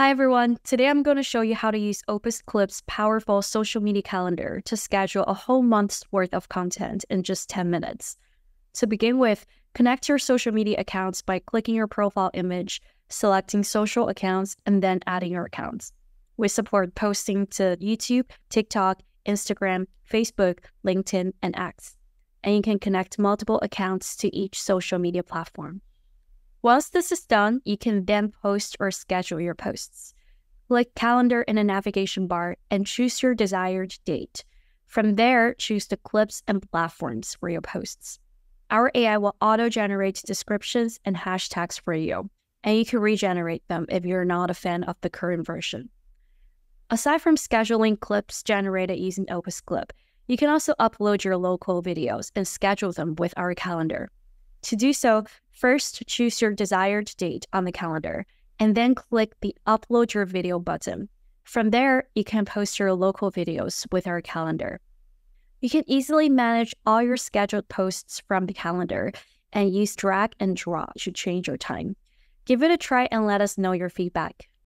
Hi everyone, today I'm going to show you how to use Opus Clip's powerful social media calendar to schedule a whole month's worth of content in just 10 minutes. To begin with, connect your social media accounts by clicking your profile image, selecting social accounts, and then adding your accounts. We support posting to YouTube, TikTok, Instagram, Facebook, LinkedIn, and X. And you can connect multiple accounts to each social media platform. Once this is done, you can then post or schedule your posts. Click Calendar in the navigation bar and choose your desired date. From there, choose the clips and platforms for your posts. Our AI will auto generate descriptions and hashtags for you, and you can regenerate them if you're not a fan of the current version. Aside from scheduling clips generated using Opus Clip, you can also upload your local videos and schedule them with our calendar. To do so, first choose your desired date on the calendar and then click the Upload Your Video button. From there, you can post your local videos with our calendar. You can easily manage all your scheduled posts from the calendar and use drag and drop to change your time. Give it a try and let us know your feedback.